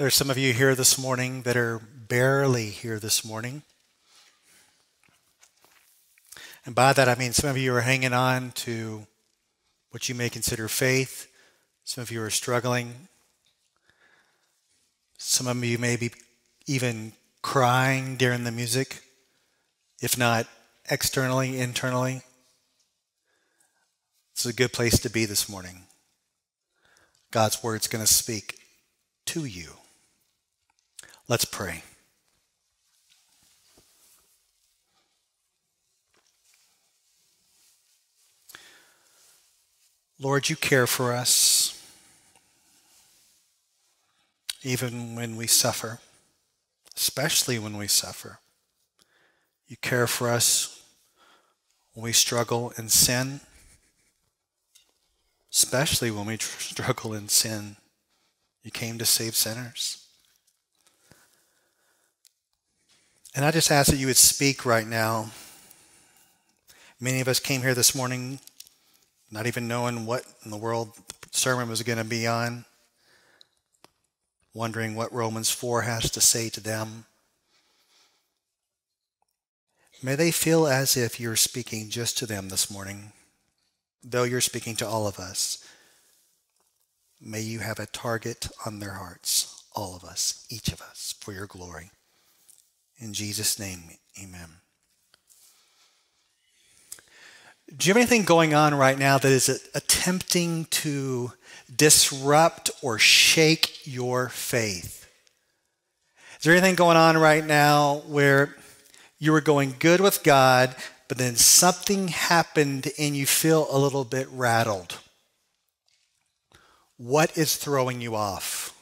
There's some of you here this morning that are barely here this morning. And by that, I mean some of you are hanging on to what you may consider faith. Some of you are struggling. Some of you may be even crying during the music, if not externally, internally. Is a good place to be this morning. God's word's going to speak to you. Let's pray. Lord, you care for us even when we suffer, especially when we suffer. You care for us when we struggle in sin, especially when we struggle in sin. You came to save sinners. And I just ask that you would speak right now. Many of us came here this morning not even knowing what in the world the sermon was going to be on, wondering what Romans 4 has to say to them. May they feel as if you're speaking just to them this morning, though you're speaking to all of us. May you have a target on their hearts, all of us, each of us, for your glory. In Jesus' name, amen. Do you have anything going on right now that is attempting to disrupt or shake your faith? Is there anything going on right now where you were going good with God, but then something happened and you feel a little bit rattled? What is throwing you off?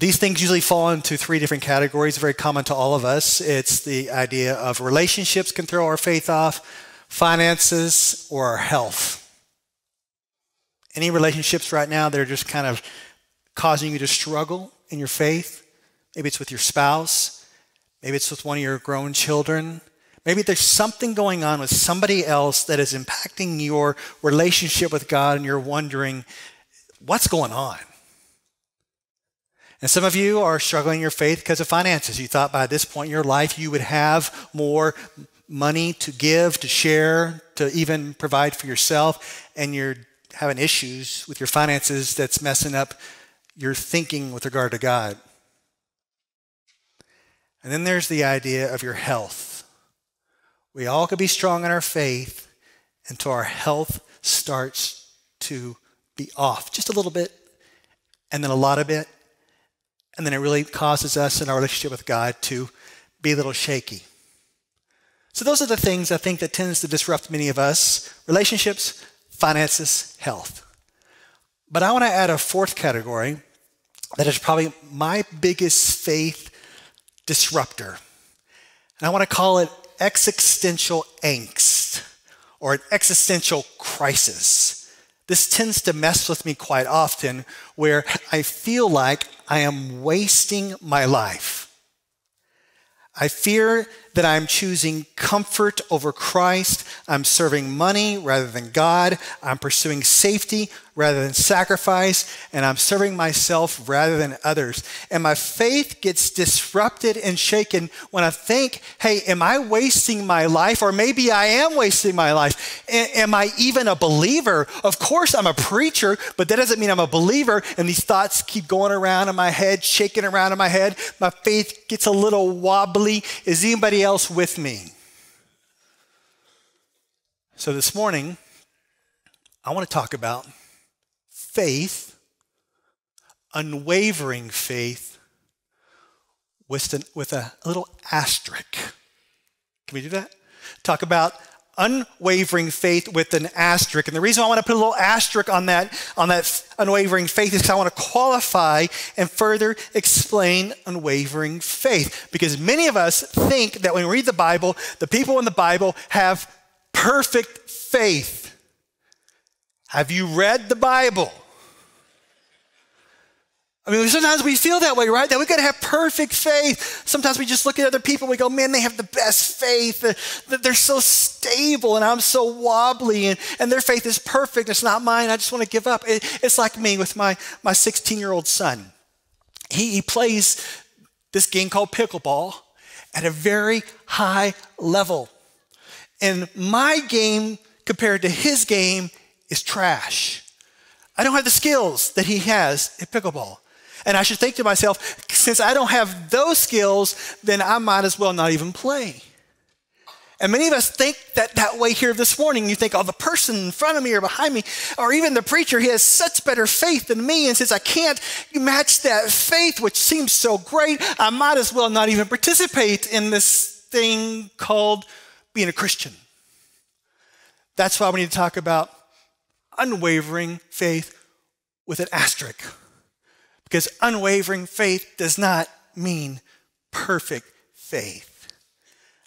These things usually fall into three different categories, very common to all of us. It's the idea of relationships can throw our faith off finances, or our health. Any relationships right now that are just kind of causing you to struggle in your faith? Maybe it's with your spouse. Maybe it's with one of your grown children. Maybe there's something going on with somebody else that is impacting your relationship with God, and you're wondering, what's going on? And some of you are struggling in your faith because of finances. You thought by this point in your life you would have more money to give, to share, to even provide for yourself, and you're having issues with your finances that's messing up your thinking with regard to God. And then there's the idea of your health. We all could be strong in our faith until our health starts to be off just a little bit, and then a lot of it, and then it really causes us in our relationship with God to be a little shaky. So those are the things I think that tends to disrupt many of us relationships, finances, health. But I want to add a fourth category that is probably my biggest faith disruptor. And I want to call it existential angst or an existential crisis. This tends to mess with me quite often where I feel like I am wasting my life. I fear that I'm choosing comfort over Christ. I'm serving money rather than God. I'm pursuing safety rather than sacrifice. And I'm serving myself rather than others. And my faith gets disrupted and shaken when I think, hey, am I wasting my life? Or maybe I am wasting my life. am I even a believer? Of course, I'm a preacher, but that doesn't mean I'm a believer. And these thoughts keep going around in my head, shaking around in my head. My faith gets a little wobbly. Is anybody else with me? So this morning, I want to talk about faith, unwavering faith, with, with a little asterisk. Can we do that? Talk about unwavering faith with an asterisk. And the reason I want to put a little asterisk on that, on that unwavering faith is because I want to qualify and further explain unwavering faith. Because many of us think that when we read the Bible, the people in the Bible have perfect faith. Have you read the Bible? I mean, sometimes we feel that way, right? That we've got to have perfect faith. Sometimes we just look at other people and we go, man, they have the best faith. They're so stable and I'm so wobbly and, and their faith is perfect. It's not mine. I just want to give up. It, it's like me with my, my 16 year old son. he, he plays this game called pickleball at a very high level. And my game compared to his game is trash. I don't have the skills that he has at pickleball. And I should think to myself, since I don't have those skills, then I might as well not even play. And many of us think that that way here this morning. You think, oh, the person in front of me or behind me, or even the preacher, he has such better faith than me. And since I can't match that faith, which seems so great, I might as well not even participate in this thing called being a Christian. That's why we need to talk about unwavering faith with an asterisk. Because unwavering faith does not mean perfect faith.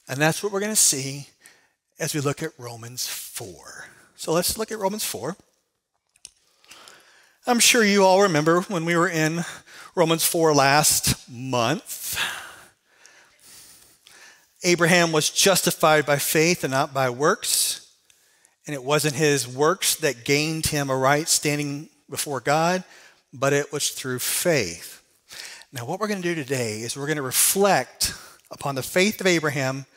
And that's what we're going to see as we look at Romans 4. So let's look at Romans 4. I'm sure you all remember when we were in Romans 4 last month. Abraham was justified by faith and not by works. And it wasn't his works that gained him a right standing before God, but it was through faith. Now, what we're going to do today is we're going to reflect upon the faith of Abraham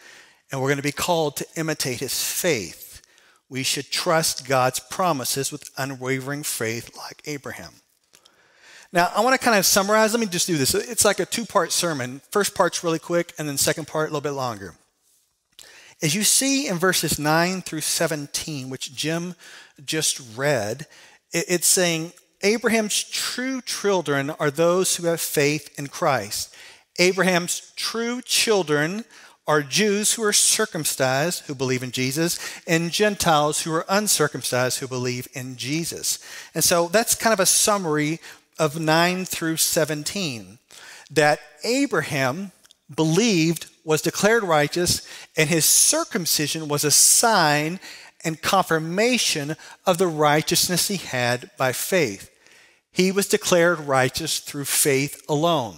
and we're going to be called to imitate his faith. We should trust God's promises with unwavering faith like Abraham. Now, I want to kind of summarize. Let me just do this. It's like a two part sermon. First part's really quick, and then second part a little bit longer. As you see in verses 9 through 17, which Jim just read, it's saying Abraham's true children are those who have faith in Christ. Abraham's true children are Jews who are circumcised who believe in Jesus and Gentiles who are uncircumcised who believe in Jesus. And so that's kind of a summary of 9 through 17 that Abraham believed was declared righteous and his circumcision was a sign and confirmation of the righteousness he had by faith. He was declared righteous through faith alone.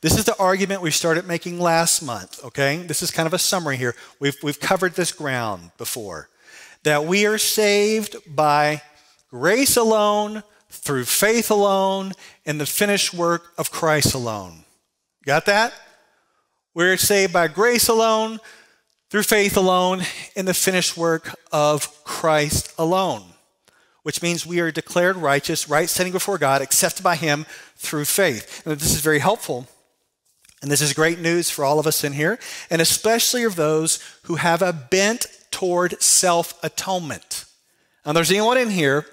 This is the argument we started making last month, okay? This is kind of a summary here. We've, we've covered this ground before. That we are saved by grace alone, through faith alone, in the finished work of Christ alone. Got that? We're saved by grace alone, through faith alone, in the finished work of Christ alone, which means we are declared righteous, right standing before God, accepted by Him through faith. And this is very helpful and this is great news for all of us in here, and especially of those who have a bent toward self atonement. Now, there's anyone in here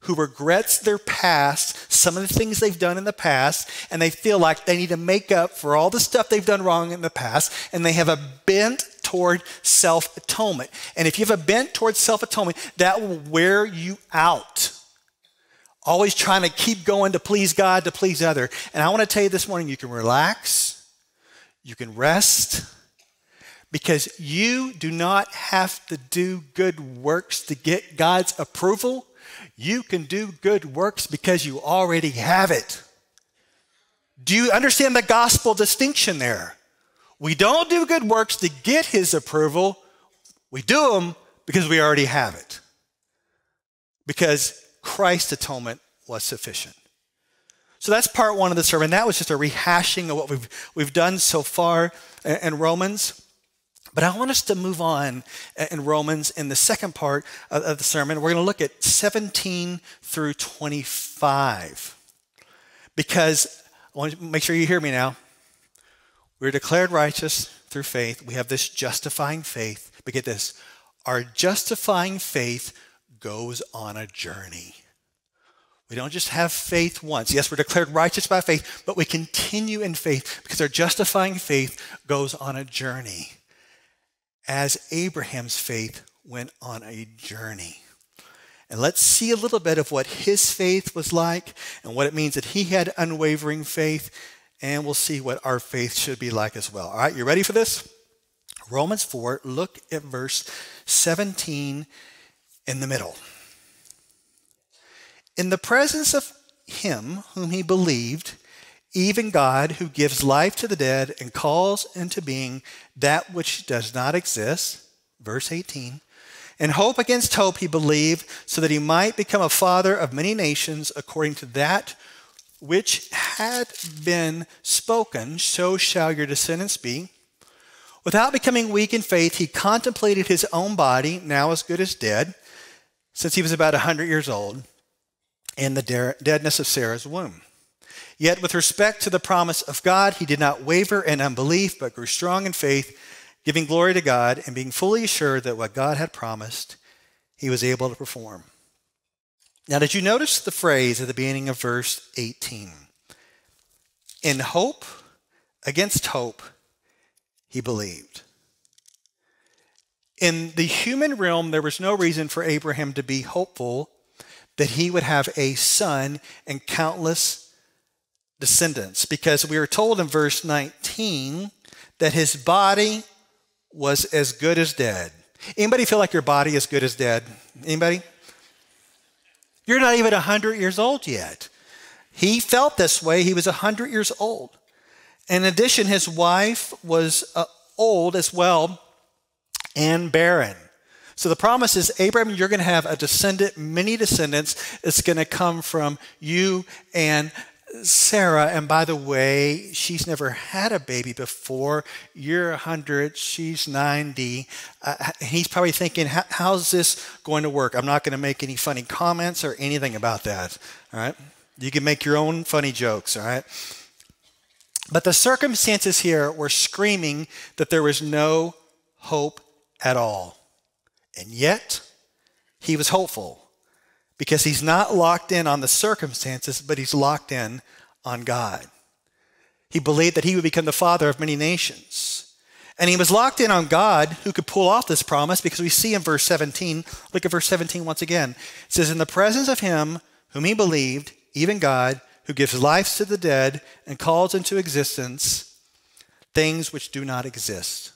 who regrets their past, some of the things they've done in the past, and they feel like they need to make up for all the stuff they've done wrong in the past, and they have a bent toward self atonement. And if you have a bent toward self atonement, that will wear you out. Always trying to keep going to please God, to please other. And I want to tell you this morning, you can relax you can rest because you do not have to do good works to get God's approval. You can do good works because you already have it. Do you understand the gospel distinction there? We don't do good works to get his approval. We do them because we already have it. Because Christ's atonement was sufficient. So that's part one of the sermon. That was just a rehashing of what we've, we've done so far in Romans. But I want us to move on in Romans in the second part of the sermon. We're going to look at 17 through 25. Because I want to make sure you hear me now. We're declared righteous through faith. We have this justifying faith. But get this our justifying faith goes on a journey. We don't just have faith once. Yes, we're declared righteous by faith, but we continue in faith because our justifying faith goes on a journey. As Abraham's faith went on a journey. And let's see a little bit of what his faith was like and what it means that he had unwavering faith. And we'll see what our faith should be like as well. All right, you ready for this? Romans 4, look at verse 17 in the middle. In the presence of him whom he believed, even God who gives life to the dead and calls into being that which does not exist, verse 18. In hope against hope he believed, so that he might become a father of many nations according to that which had been spoken, so shall your descendants be. Without becoming weak in faith, he contemplated his own body, now as good as dead, since he was about a 100 years old, and the deadness of Sarah's womb. Yet, with respect to the promise of God, he did not waver in unbelief, but grew strong in faith, giving glory to God, and being fully assured that what God had promised, he was able to perform. Now, did you notice the phrase at the beginning of verse 18? In hope, against hope, he believed. In the human realm, there was no reason for Abraham to be hopeful that he would have a son and countless descendants because we are told in verse 19 that his body was as good as dead. Anybody feel like your body is good as dead? Anybody? You're not even 100 years old yet. He felt this way. He was 100 years old. In addition, his wife was uh, old as well and barren. So the promise is, Abraham, you're going to have a descendant, many descendants. It's going to come from you and Sarah, and by the way, she's never had a baby before. You're 100, she's 90. Uh, he's probably thinking, how's this going to work? I'm not going to make any funny comments or anything about that. All right? You can make your own funny jokes, all right? But the circumstances here were screaming that there was no hope at all. And yet, he was hopeful because he's not locked in on the circumstances, but he's locked in on God. He believed that he would become the father of many nations. And he was locked in on God who could pull off this promise because we see in verse 17, look at verse 17 once again. It says, In the presence of him whom he believed, even God, who gives life to the dead and calls into existence things which do not exist.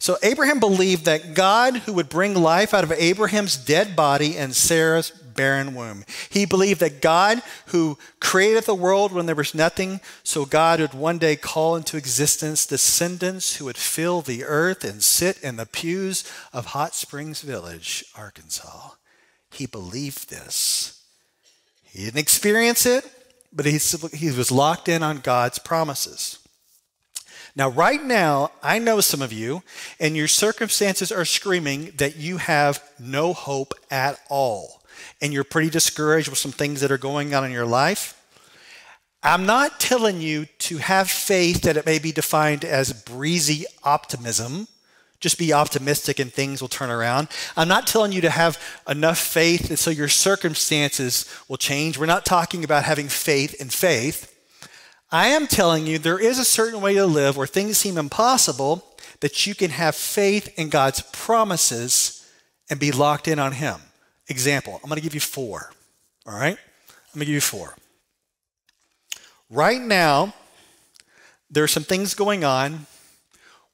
So Abraham believed that God, who would bring life out of Abraham's dead body and Sarah's barren womb, he believed that God, who created the world when there was nothing, so God would one day call into existence descendants who would fill the earth and sit in the pews of Hot Springs Village, Arkansas. He believed this. He didn't experience it, but he, was locked in on God's promises. Now, right now, I know some of you, and your circumstances are screaming that you have no hope at all, and you're pretty discouraged with some things that are going on in your life. I'm not telling you to have faith that it may be defined as breezy optimism. Just be optimistic and things will turn around. I'm not telling you to have enough faith so your circumstances will change. We're not talking about having faith in faith. I am telling you, there is a certain way to live where things seem impossible that you can have faith in God's promises and be locked in on Him. Example, I'm going to give you four. All right? I'm going to give you four. Right now, there are some things going on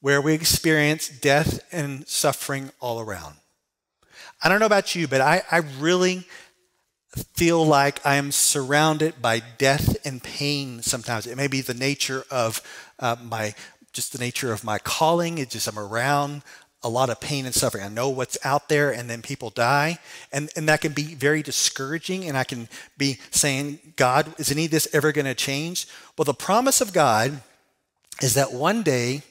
where we experience death and suffering all around. I don't know about you, but I, I really feel like I am surrounded by death and pain sometimes. It may be the nature of uh, my, just the nature of my calling. It's just I'm around a lot of pain and suffering. I know what's out there, and then people die. And, and that can be very discouraging. And I can be saying, God, is any of this ever going to change? Well, the promise of God is that one day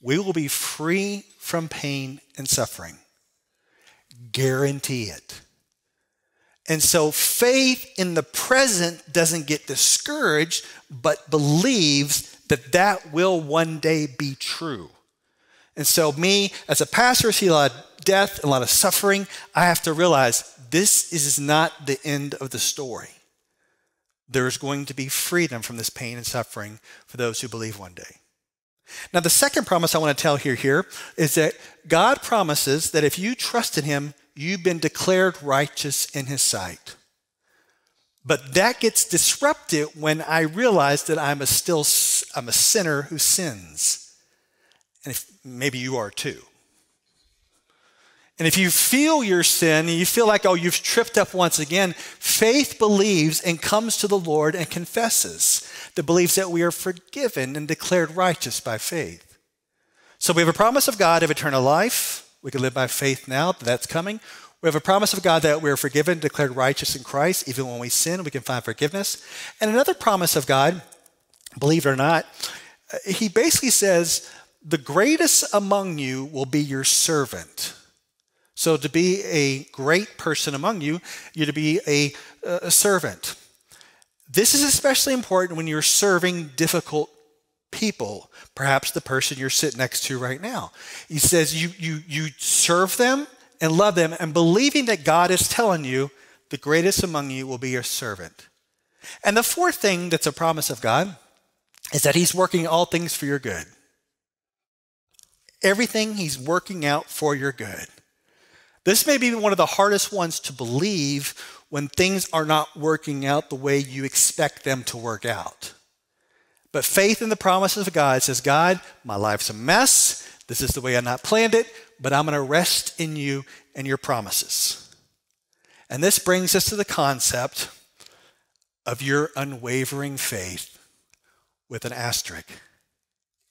we will be free from pain and suffering. Guarantee it. And so faith in the present doesn't get discouraged, but believes that that will one day be true. And so, me as a pastor, see a lot of death, a lot of suffering. I have to realize this is not the end of the story. There's going to be freedom from this pain and suffering for those who believe one day. Now, the second promise I want to tell here, here is that God promises that if you trust in Him, you've been declared righteous in his sight. But that gets disrupted when I realize that I'm a still I'm a sinner who sins. And if, maybe you are too. And if you feel your sin and you feel like, oh, you've tripped up once again, faith believes and comes to the Lord and confesses that believes that we are forgiven and declared righteous by faith. So we have a promise of God of eternal life we can live by faith now that that's coming. We have a promise of God that we're forgiven, declared righteous in Christ. Even when we sin, we can find forgiveness. And another promise of God, believe it or not, uh, he basically says, The greatest among you will be your servant. So, to be a great person among you, you're to be a, a servant. This is especially important when you're serving difficult people, perhaps the person you're sitting next to right now. He says you, you, you serve them and love them and believing that God is telling you the greatest among you will be your servant. And the fourth thing that's a promise of God is that He's working all things for your good. Everything He's working out for your good. This may be one of the hardest ones to believe when things are not working out the way you expect them to work out. But faith in the promises of God says, God, my life's a mess. This is the way I not planned it, but I'm going to rest in you and your promises. And this brings us to the concept of your unwavering faith with an asterisk.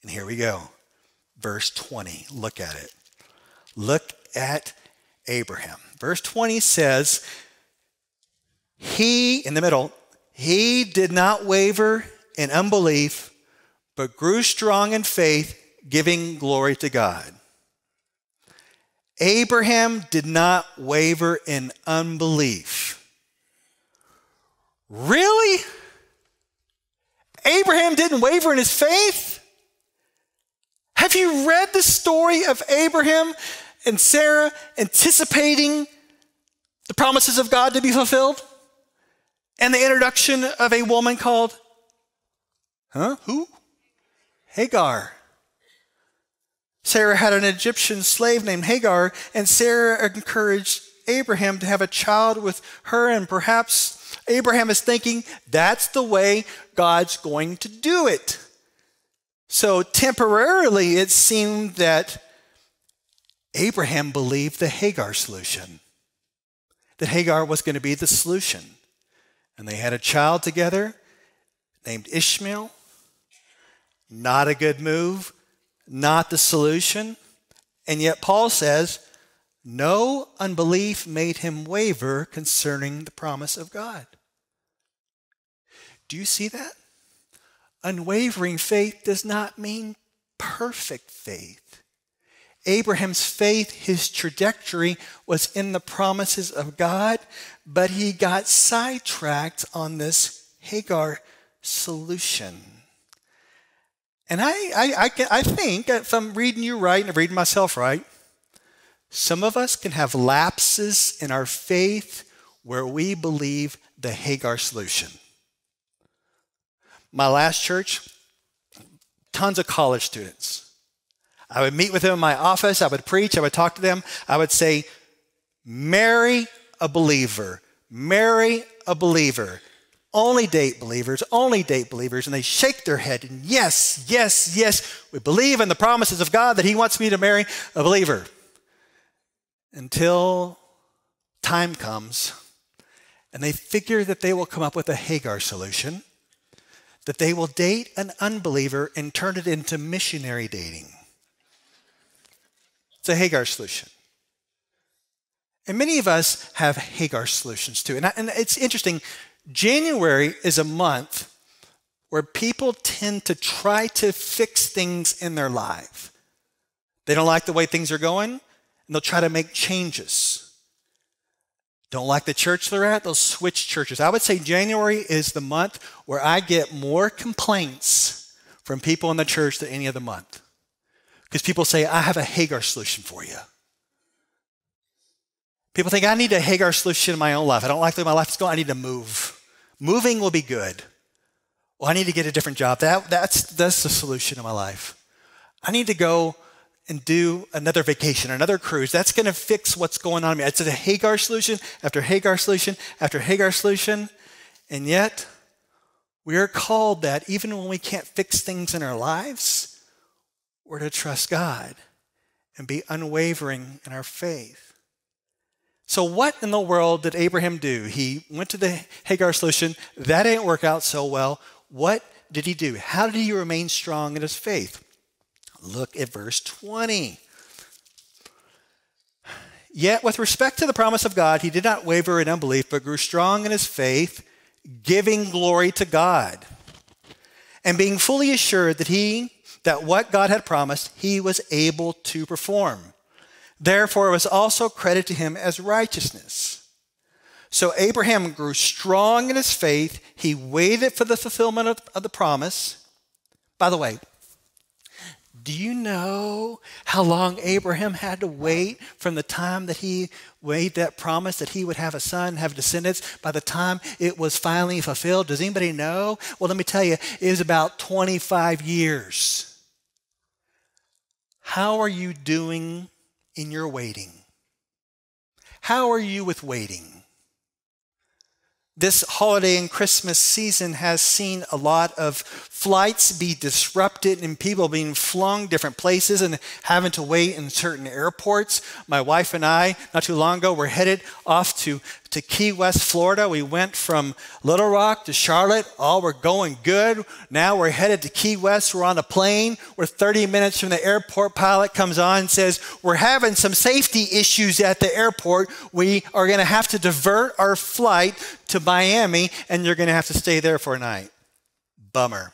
And here we go. Verse 20. Look at it. Look at Abraham. Verse 20 says, He, in the middle, he did not waver in unbelief, but grew strong in faith, giving glory to God. Abraham did not waver in unbelief. Really? Abraham didn't waver in his faith? Have you read the story of Abraham and Sarah anticipating the promises of God to be fulfilled? And the introduction of a woman called, huh? Who? Hagar. Sarah had an Egyptian slave named Hagar, and Sarah encouraged Abraham to have a child with her, and perhaps Abraham is thinking that's the way God's going to do it. So temporarily, it seemed that Abraham believed the Hagar solution, that Hagar was going to be the solution. And they had a child together named Ishmael. Not a good move not the solution. And yet, Paul says, no unbelief made him waver concerning the promise of God. Do you see that? Unwavering faith does not mean perfect faith. Abraham's faith, his trajectory was in the promises of God, but he got sidetracked on this Hagar solution. And I, I, I, can, I think, if I'm reading you right and reading myself right, some of us can have lapses in our faith where we believe the Hagar solution. My last church, tons of college students. I would meet with them in my office, I would preach, I would talk to them, I would say, Marry a believer, marry a believer only date believers, only date believers, and they shake their head and yes, yes, yes, we believe in the promises of God that He wants me to marry a believer. Until time comes and they figure that they will come up with a Hagar solution, that they will date an unbeliever and turn it into missionary dating. It's a Hagar solution. And many of us have Hagar solutions too. And, I, and it's interesting January is a month where people tend to try to fix things in their life. They don't like the way things are going, and they'll try to make changes. Don't like the church they're at, they'll switch churches. I would say January is the month where I get more complaints from people in the church than any other month. Because people say, I have a Hagar solution for you. People think I need a Hagar solution in my own life. I don't like the way my life is going. I need to move. Moving will be good. Well, I need to get a different job. That, that's, that's the solution in my life. I need to go and do another vacation, another cruise. That's going to fix what's going on in me. It's a Hagar solution after Hagar solution after Hagar solution. And yet, we are called that even when we can't fix things in our lives, we're to trust God and be unwavering in our faith. So, what in the world did Abraham do? He went to the Hagar solution. That didn't work out so well. What did he do? How did he remain strong in his faith? Look at verse 20. Yet, with respect to the promise of God, he did not waver in unbelief, but grew strong in his faith, giving glory to God, and being fully assured that he that what God had promised, he was able to perform. Therefore, it was also credited to him as righteousness. So Abraham grew strong in his faith. He waited for the fulfillment of, of the promise. By the way, do you know how long Abraham had to wait from the time that he made that promise that he would have a son, have descendants, by the time it was finally fulfilled? Does anybody know? Well, let me tell you, it was about 25 years. How are you doing in your waiting? How are you with waiting? This holiday and Christmas season has seen a lot of flights be disrupted and people being flung different places and having to wait in certain airports. My wife and I, not too long ago, were headed off to to Key West, Florida. We went from Little Rock to Charlotte. All were going good. Now we're headed to Key West. We're on a plane. We're 30 minutes from the airport. Pilot comes on and says, We're having some safety issues at the airport. We are going to have to divert our flight to Miami, and you're going to have to stay there for a night. Bummer.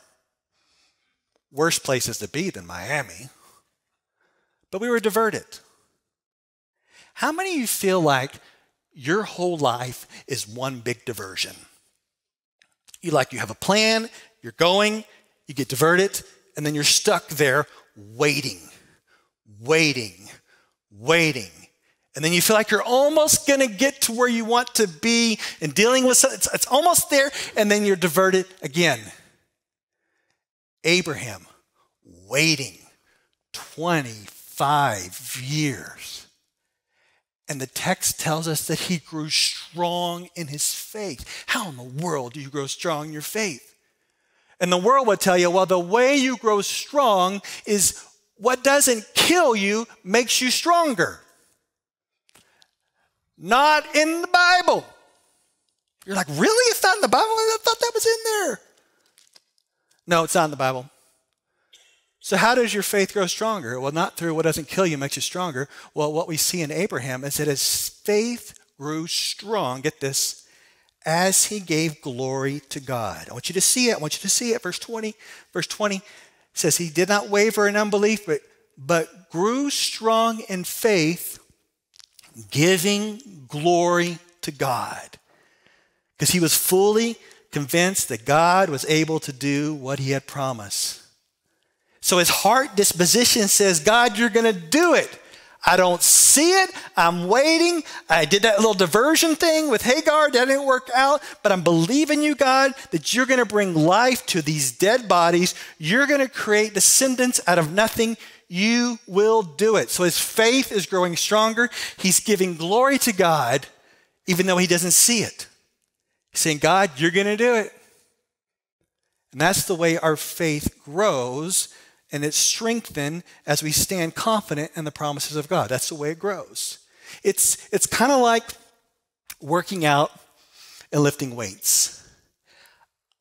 Worse places to be than Miami. But we were diverted. How many of you feel like your whole life is one big diversion. You like you have a plan, you're going, you get diverted, and then you're stuck there waiting, waiting, waiting. And then you feel like you're almost to get to where you want to be and dealing with it's, it's almost there, and then you're diverted again. Abraham waiting 25 years and the text tells us that he grew strong in his faith. How in the world do you grow strong in your faith? And the world would tell you, well, the way you grow strong is what doesn't kill you makes you stronger. Not in the Bible. You're like, really? It's not in the Bible? I thought that was in there. No, it's not in the Bible. So, how does your faith grow stronger? Well, not through what doesn't kill you makes you stronger. Well, what we see in Abraham is that his faith grew strong, get this, as he gave glory to God. I want you to see it. I want you to see it. Verse 20, verse 20 says, He did not waver in unbelief, but, but grew strong in faith, giving glory to God. Because he was fully convinced that God was able to do what he had promised. So his heart disposition says, God, you're going to do it. I don't see it. I'm waiting. I did that little diversion thing with Hagar. That didn't work out. But I'm believing you, God, that you're going to bring life to these dead bodies. You're going to create descendants out of nothing. You will do it. So his faith is growing stronger. He's giving glory to God, even though he doesn't see it. He's saying, God, you're going to do it. And that's the way our faith grows and it's strengthened as we stand confident in the promises of God. That's the way it grows. It's, it's kind of like working out and lifting weights.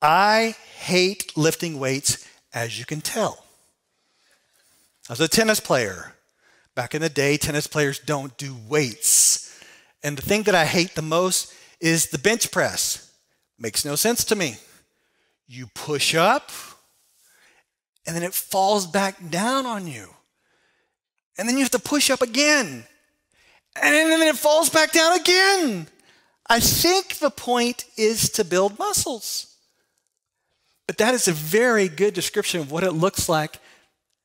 I hate lifting weights, as you can tell. I was a tennis player. Back in the day, tennis players don't do weights. And the thing that I hate the most is the bench press. Makes no sense to me. You push up, and then it falls back down on you. And then you have to push up again. And then it falls back down again. I think the point is to build muscles. But that is a very good description of what it looks like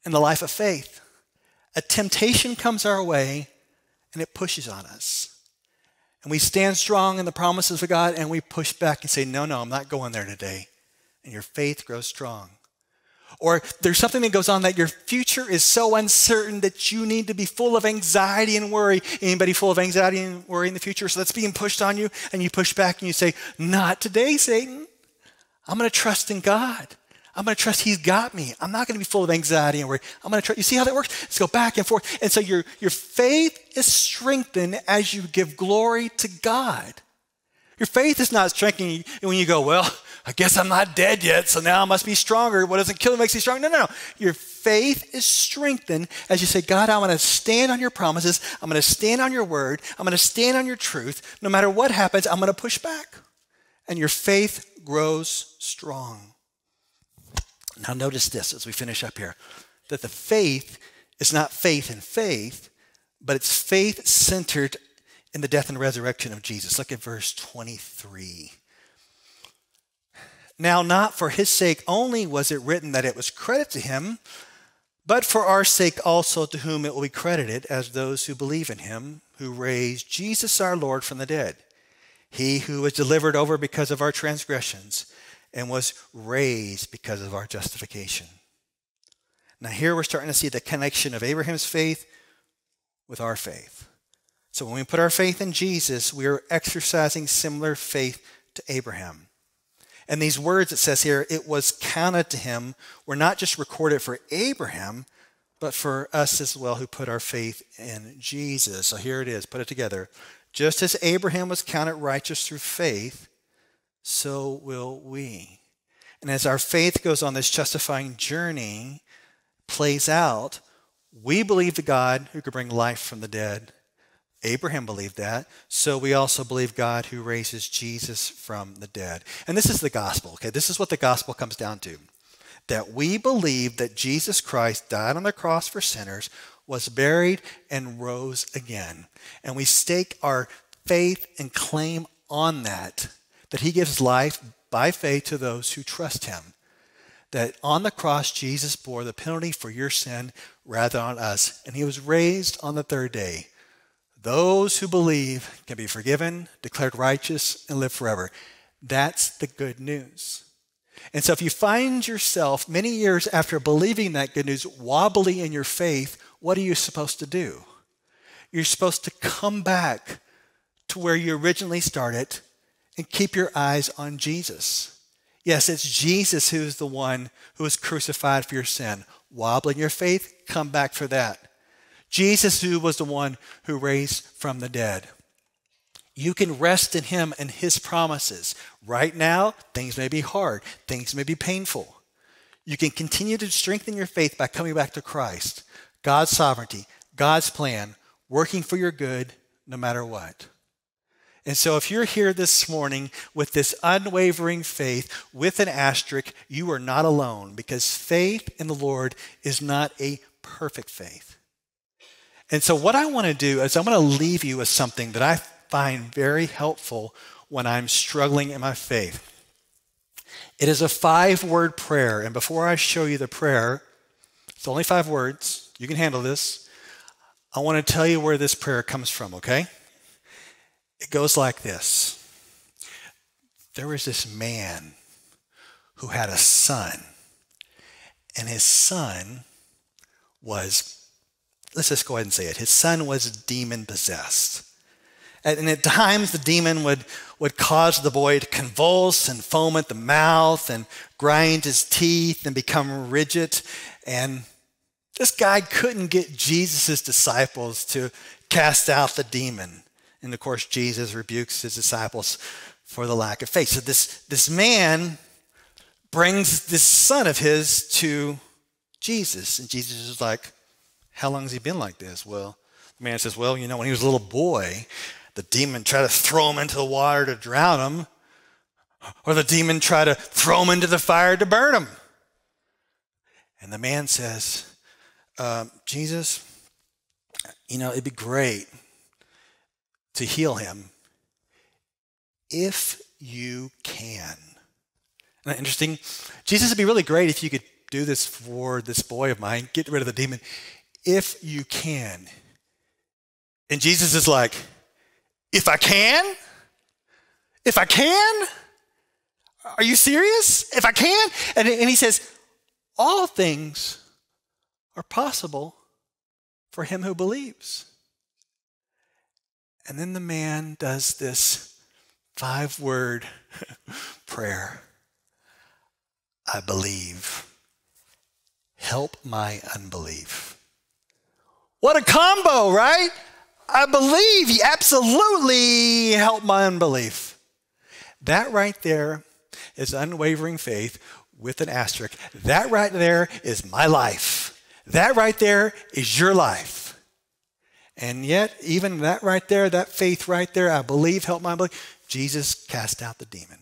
in the life of faith. A temptation comes our way and it pushes on us. And we stand strong in the promises of God and we push back and say, No, no, I'm not going there today. And your faith grows strong. Or there's something that goes on that your future is so uncertain that you need to be full of anxiety and worry. Anybody full of anxiety and worry in the future? So that's being pushed on you, and you push back and you say, Not today, Satan. I'm going to trust in God. I'm going to trust He's got me. I'm not going to be full of anxiety and worry. I'm going to trust. You see how that works? Let's go back and forth. And so your, your faith is strengthened as you give glory to God. Your faith is not strengthening when you go, well, I guess I'm not dead yet, so now I must be stronger. What doesn't kill me makes me strong. No, no, no. Your faith is strengthened as you say, God, I'm going to stand on your promises. I'm going to stand on your word. I'm going to stand on your truth. No matter what happens, I'm going to push back. And your faith grows strong. Now, notice this as we finish up here that the faith is not faith in faith, but it's faith centered in the death and resurrection of Jesus. Look at verse 23. Now, not for his sake only was it written that it was credit to him, but for our sake also, to whom it will be credited as those who believe in him, who raised Jesus our Lord from the dead. He who was delivered over because of our transgressions and was raised because of our justification. Now, here we're starting to see the connection of Abraham's faith with our faith. So, when we put our faith in Jesus, we are exercising similar faith to Abraham. And these words it says here, it was counted to him, were not just recorded for Abraham, but for us as well who put our faith in Jesus. So here it is, put it together. Just as Abraham was counted righteous through faith, so will we. And as our faith goes on this justifying journey, plays out, we believe the God who could bring life from the dead. Abraham believed that, so we also believe God who raises Jesus from the dead. And this is the gospel, okay? This is what the gospel comes down to that we believe that Jesus Christ died on the cross for sinners, was buried, and rose again. And we stake our faith and claim on that, that he gives life by faith to those who trust him. That on the cross, Jesus bore the penalty for your sin rather on us, and he was raised on the third day those who believe can be forgiven, declared righteous, and live forever. That's the good news. And so, if you find yourself many years after believing that good news wobbly in your faith, what are you supposed to do? You're supposed to come back to where you originally started and keep your eyes on Jesus. Yes, it's Jesus who is the one who was crucified for your sin. Wobbling your faith, come back for that. Jesus, who was the one who raised from the dead. You can rest in him and his promises. Right now, things may be hard, things may be painful. You can continue to strengthen your faith by coming back to Christ, God's sovereignty, God's plan, working for your good no matter what. And so, if you're here this morning with this unwavering faith with an asterisk, you are not alone because faith in the Lord is not a perfect faith. And so, what I want to do is, I'm going to leave you with something that I find very helpful when I'm struggling in my faith. It is a five word prayer. And before I show you the prayer, it's only five words. You can handle this. I want to tell you where this prayer comes from, okay? It goes like this There was this man who had a son, and his son was let's just go ahead and say it. His son was demon possessed. And at times, the demon would, would cause the boy to convulse and foam at the mouth and grind his teeth and become rigid. And this guy couldn't get Jesus' disciples to cast out the demon. And of course, Jesus rebukes his disciples for the lack of faith. So this, this man brings this son of his to Jesus. And Jesus is like, how long has he been like this? Well, the man says, Well, you know, when he was a little boy, the demon tried to throw him into the water to drown him, or the demon tried to throw him into the fire to burn him. And the man says, um, Jesus, you know, it'd be great to heal him if you can. Isn't that interesting? Jesus, it'd be really great if you could do this for this boy of mine, get rid of the demon if you can. And Jesus is like, if I can? If I can? Are you serious? If I can? And, and he says, all things are possible for him who believes. And then the man does this five word prayer I believe. Help my unbelief. What a combo, right? I believe he absolutely helped my unbelief. That right there is unwavering faith with an asterisk. That right there is my life. That right there is your life. And yet, even that right there, that faith right there, I believe, help my belief, Jesus cast out the demon.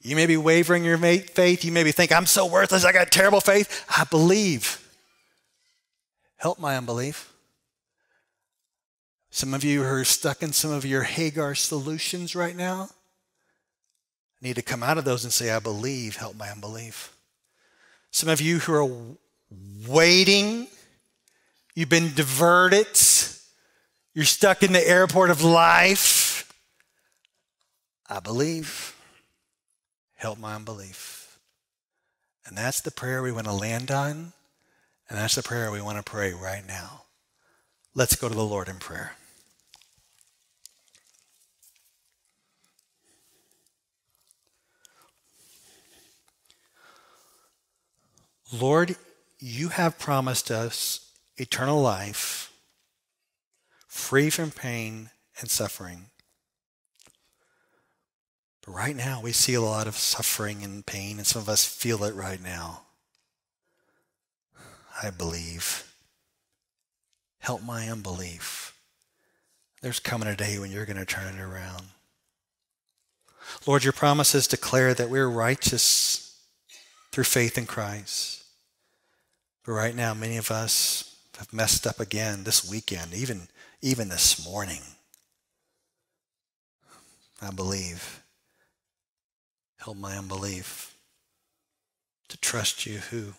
You may be wavering your faith. You may be thinking, I'm so worthless. I got terrible faith. I believe. Help my unbelief. Some of you who are stuck in some of your Hagar solutions right now need to come out of those and say, I believe. Help my unbelief. Some of you who are waiting, you've been diverted, you're stuck in the airport of life. I believe help my unbelief. And that's the prayer we want to land on, and that's the prayer we want to pray right now. Let's go to the Lord in prayer. Lord, you have promised us eternal life, free from pain and suffering. But right now, we see a lot of suffering and pain, and some of us feel it right now. I believe. Help my unbelief. There's coming a day when you're going to turn it around. Lord, your promises declare that we're righteous through faith in Christ. But right now, many of us have messed up again this weekend, even, even this morning. I believe. Help my unbelief to trust you who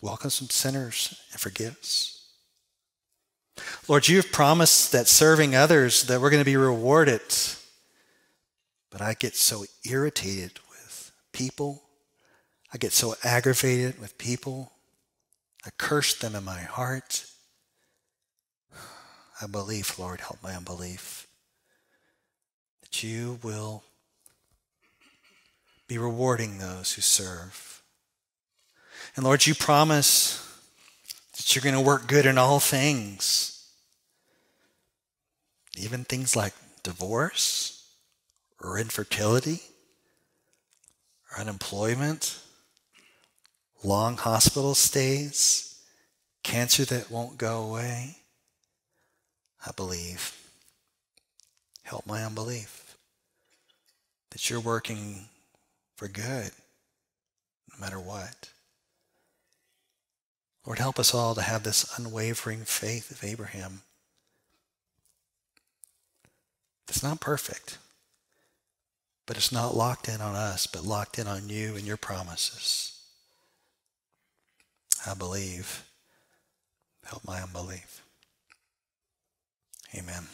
welcomes some sinners and forgives. Lord, you have promised that serving others that we're going to be rewarded. But I get so irritated with people. I get so aggravated with people. I curse them in my heart. I believe, Lord, help my unbelief, that you will be rewarding those who serve. And Lord, you promise that you're going to work good in all things, even things like divorce or infertility or unemployment, long hospital stays, cancer that won't go away. I believe. Help my unbelief that you're working for good, no matter what. Lord, help us all to have this unwavering faith of Abraham. It's not perfect, but it's not locked in on us, but locked in on you and your promises. I believe. Help my unbelief. Amen.